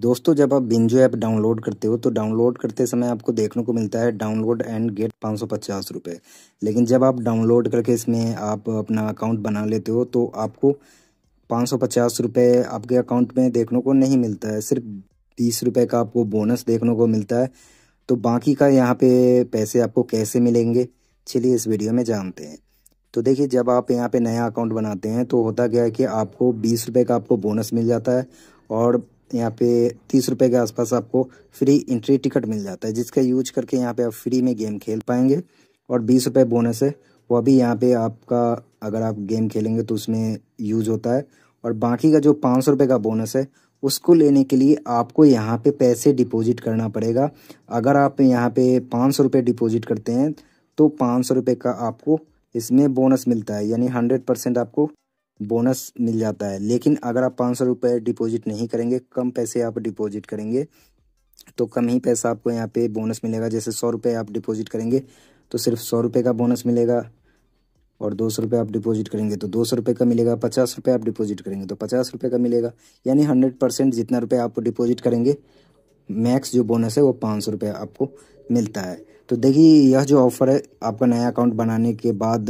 दोस्तों, जब आप बिंजो ऐप डाउनलोड करते हो तो डाउनलोड करते समय आपको देखने को मिलता है डाउनलोड एंड गेट पाँच सौ पचास रुपये लेकिन जब आप डाउनलोड करके इसमें आप अपना अकाउंट बना लेते हो तो आपको पाँच सौ पचास रुपये आपके अकाउंट में देखने को नहीं मिलता है। सिर्फ़ बीस रुपये का आपको बोनस देखने को मिलता है। तो बाकी का यहाँ पे पैसे आपको कैसे मिलेंगे? चलिए इस वीडियो में जानते हैं। तो देखिए, जब आप यहाँ पे नया अकाउंट बनाते हैं तो होता क्या है कि आपको बीस रुपये का आपको बोनस मिल जाता है और यहाँ पे तीस रुपये के आसपास आपको फ्री एंट्री टिकट मिल जाता है, जिसका यूज़ करके यहाँ पे आप फ्री में गेम खेल पाएँगे। और बीस रुपये बोनस है, वो अभी यहाँ पे आपका, अगर आप गेम खेलेंगे तो उसमें यूज़ होता है। और बाकी का जो पाँच सौ रुपये का बोनस है, उसको लेने के लिए आपको यहाँ पे पैसे डिपॉजिट करना पड़ेगा। अगर आप यहाँ पे पाँच सौ रुपये डिपॉजिट करते हैं तो पाँच सौ रुपये का आपको इसमें बोनस मिलता है, यानी हंड्रेड परसेंट आपको बोनस मिल जाता है। लेकिन अगर आप पाँच सौ रुपये डिपॉजिट नहीं करेंगे, कम पैसे आप डिपॉजिट करेंगे तो कम ही पैसा आपको यहाँ पे बोनस मिलेगा। जैसे सौ रुपये आप डिपॉजिट करेंगे तो सिर्फ़ सौ रुपये का बोनस मिलेगा और दो सौ रुपये आप डिपॉजिट करेंगे तो दो सौ रुपये का मिलेगा। पचास रुपये आप डिपॉजिट करेंगे तो पचास रुपये का मिलेगा। यानी हंड्रेड परसेंट जितना रुपये आप डिपॉजिट करेंगे मैक्स जो बोनस है वो पाँच सौ रुपये आपको मिलता है। तो देखिए, यह जो ऑफ़र है, आपका नया अकाउंट बनाने के बाद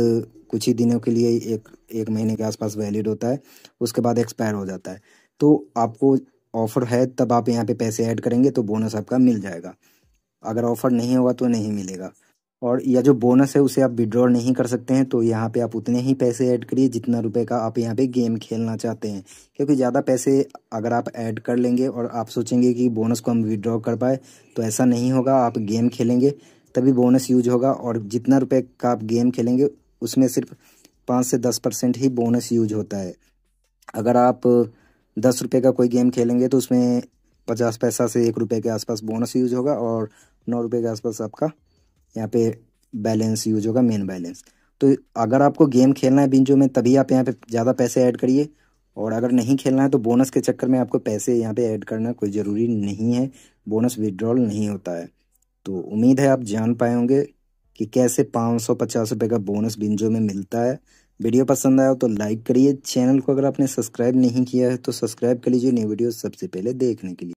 कुछ ही दिनों के लिए एक एक महीने के आसपास वैलिड होता है, उसके बाद एक्सपायर हो जाता है। तो आपको ऑफ़र है, तब आप यहाँ पे पैसे ऐड करेंगे तो बोनस आपका मिल जाएगा। अगर ऑफ़र नहीं होगा तो नहीं मिलेगा। और यह जो बोनस है, उसे आप विड्रॉ नहीं कर सकते हैं तो यहाँ पे आप उतने ही पैसे ऐड करिए जितना रुपए का आप यहाँ पे गेम खेलना चाहते हैं। क्योंकि ज़्यादा पैसे अगर आप ऐड कर लेंगे और आप सोचेंगे कि बोनस को हम विड्रॉ कर पाए तो ऐसा नहीं होगा, आप गेम खेलेंगे, तभी बोनस यूज़ होगा और जितना रुपये का आप गेम खेलेंगे, उसमें सिर्फ़ पाँच से दस परसेंट ही बोनस यूज़ होता है। अगर आप दस रुपये का कोई गेम खेलेंगे तो उसमें पचास पैसा से एक रुपये के आसपास बोनस यूज़ होगा और नौ रुपये के आसपास आपका यहाँ पे बैलेंस यूज़ होगा मेन बैलेंस तो अगर आपको गेम खेलना है बिंजो में, तभी आप यहाँ पे ज़्यादा पैसे ऐड करिए। और अगर नहीं खेलना है तो बोनस के चक्कर में आपको पैसे यहाँ पे ऐड करना कोई ज़रूरी नहीं है। बोनस विड्रॉल नहीं होता है। तो उम्मीद है आप जान पाए होंगे कि कैसे पाँच सौ पचास रुपये का बोनस बिंजो में मिलता है। वीडियो पसंद आया तो लाइक करिए। चैनल को अगर आपने सब्सक्राइब नहीं किया है तो सब्सक्राइब कर लीजिए। नई वीडियो सबसे पहले देखने के लिए।